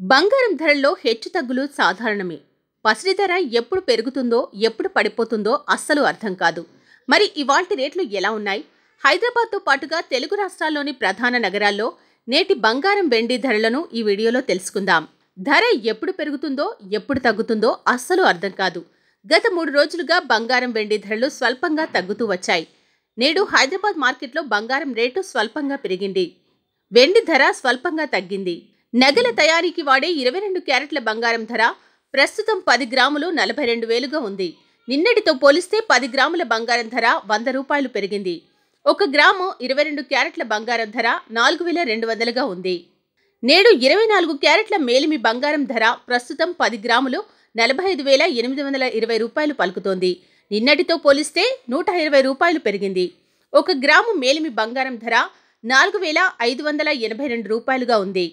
బంగారం ధరల్లో హెచ్చుతగ్గులు సాధారణమే. పసిడి ధర ఎప్పుడు పెరుగుతుందో ఎప్పుడు పడిపోతుందో అస్సలు అర్థం కాదు. మరి ఇవాల్టి రేట్లు ఎలా ఉన్నాయి? హైదరాబాద్తో పాటుగా తెలుగు రాష్ట్రాల్లోని ప్రధాన నగరాల్లో నేటి బంగారం వెండి ధరలను ఈ వీడియోలో తెలుసుకుందాం. ధర ఎప్పుడు పెరుగుతుందో ఎప్పుడు తగ్గుతుందో అస్సలు అర్థం కాదు. గత మూడు రోజులుగా బంగారం వెండి ధరలు స్వల్పంగా తగ్గుతూ వచ్చాయి. నేడు హైదరాబాద్ మార్కెట్లో బంగారం రేటు స్వల్పంగా పెరిగింది. వెండి ధర స్వల్పంగా తగ్గింది. నగల తయారీకి వాడే ఇరవై రెండు క్యారెట్ల బంగారం ధర ప్రస్తుతం పది గ్రాములు నలభై రెండు వేలుగా ఉంది. నిన్నటితో పోలిస్తే పది గ్రాముల బంగారం ధర వంద రూపాయలు పెరిగింది. ఒక గ్రాము ఇరవై రెండు క్యారెట్ల బంగారం ధర నాలుగు వేల రెండు వందలుగా ఉంది. నేడు ఇరవై నాలుగు క్యారెట్ల మేలిమి బంగారం ధర ప్రస్తుతం పది గ్రాములు నలభై ఐదు వేల ఎనిమిది వందల ఇరవై రూపాయలు పలుకుతోంది. నిన్నటితో పోలిస్తే నూట ఇరవై రూపాయలు పెరిగింది. ఒక గ్రాము మేలిమి బంగారం ధర నాలుగు వేల ఐదు వందల ఎనభై రెండు రూపాయలుగా ఉంది.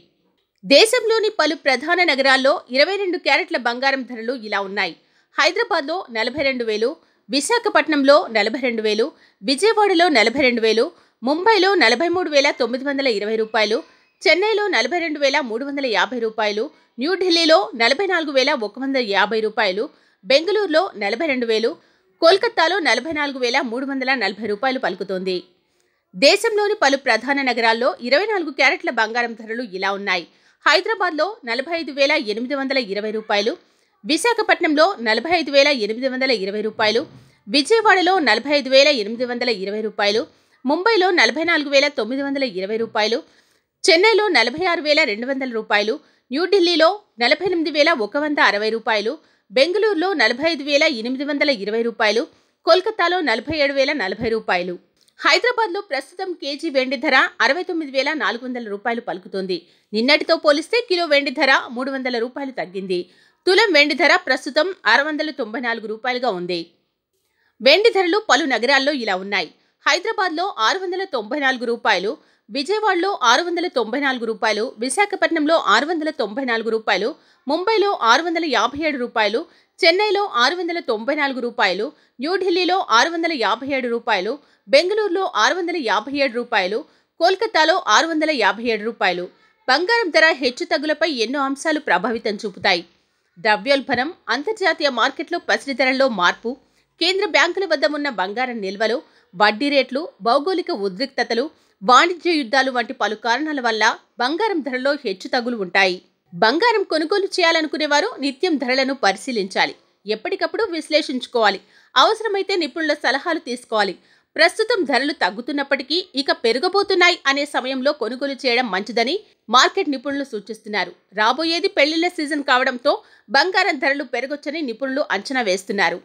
దేశంలోని పలు ప్రధాన నగరాల్లో ఇరవై రెండు క్యారెట్ల బంగారం ధరలు ఇలా ఉన్నాయి. హైదరాబాద్లో నలభై రెండు వేలు విశాఖపట్నంలో నలభై రెండు వేలు విజయవాడలో నలభై రెండు వేలు ముంబైలో నలభై మూడు వేల తొమ్మిది వందల ఇరవై రూపాయలు చెన్నైలో నలభై రెండు వేల మూడు వందల యాభై రూపాయలు న్యూఢిల్లీలో నలభై నాలుగు వేల ఒక వందల యాభై రూపాయలు బెంగళూరులో నలభై రెండు వేలు కోల్కతాలో నలభై నాలుగు వేల మూడు వందల నలభై రూపాయలు పలుకుతోంది. దేశంలోని పలు ప్రధాన నగరాల్లో ఇరవై నాలుగు క్యారెట్ల బంగారం ధరలు ఇలా ఉన్నాయి. హైదరాబాద్లో నలభై ఐదు వేల ఎనిమిది వందల ఇరవై రూపాయలు విశాఖపట్నంలో నలభై ఐదు వేల ఎనిమిది వందల ఇరవై రూపాయలు విజయవాడలో నలభై ఐదు వేల ఎనిమిది వందల ఇరవై రూపాయలు ముంబైలో నలభై నాలుగు వేల తొమ్మిది వందల ఇరవై రూపాయలు చెన్నైలో నలభై ఆరు వేల రెండు వందల రూపాయలు న్యూఢిల్లీలో నలభై ఎనిమిది వేల ఒక వంద అరవై రూపాయలు బెంగళూరులో నలభై ఐదు వేల ఎనిమిది వందల ఇరవై రూపాయలు కోల్కతాలో నలభై ఏడు వేల నలభై రూపాయలు. హైదరాబాద్లో ప్రస్తుతం కేజీ వెండి ధర అరవై తొమ్మిది వేల నాలుగు వందల రూపాయలు పలుకుతోంది. నిన్నటితో పోలిస్తే కిలో వెండి ధర మూడు వందల రూపాయలు తగ్గింది. తులం వెండి ధర ప్రస్తుతం ఆరు వందల తొంభై నాలుగు రూపాయలుగా ఉంది. వెండి ధరలు పలు నగరాల్లో ఇలా ఉన్నాయి. హైదరాబాద్లో ఆరు వందల తొంభై నాలుగు రూపాయలు విజయవాడలో ఆరు వందల తొంభై నాలుగు రూపాయలు విశాఖపట్నంలో ఆరు వందల తొంభై నాలుగు రూపాయలు ముంబైలో ఆరు వందల యాభై ఏడు రూపాయలు చెన్నైలో ఆరు వందల తొంభై నాలుగు రూపాయలు న్యూఢిల్లీలో ఆరు వందల యాభై ఏడు రూపాయలు బెంగళూరులో ఆరు వందల యాభై ఏడు రూపాయలు కోల్కతాలో ఆరు వందల యాభై ఏడు రూపాయలు. బంగారం ధర హెచ్చుతగ్గులపై ఎన్నో అంశాలు ప్రభావితం చూపుతాయి. ద్రవ్యోల్బణం అంతర్జాతీయ మార్కెట్లో పసిడి ధరల్లో మార్పు కేంద్ర బ్యాంకుల వద్ద ఉన్న బంగారం నిల్వలు వడ్డీ రేట్లు భౌగోళిక ఉద్రిక్తతలు వాణిజ్య యుద్ధాలు వంటి పలు కారణాల వల్ల బంగారం ధరలో హెచ్చుతగ్గులు ఉంటాయి. బంగారం కొనుగోలు చేయాలనుకునేవారు నిత్యం ధరలను పరిశీలించాలి. ఎప్పటికప్పుడు విశ్లేషించుకోవాలి. అవసరమైతే నిపుణుల సలహాలు తీసుకోవాలి. ప్రస్తుతం ధరలు తగ్గుతున్నప్పటికీ ఇక పెరగబోతున్నాయి అనే సమయంలో కొనుగోలు చేయడం మంచిదని మార్కెట్ నిపుణులు సూచిస్తున్నారు. రాబోయేది పెళ్ళిళ్ళ సీజన్ కావడంతో బంగారం ధరలు పెరగొచ్చని నిపుణులు అంచనా వేస్తున్నారు.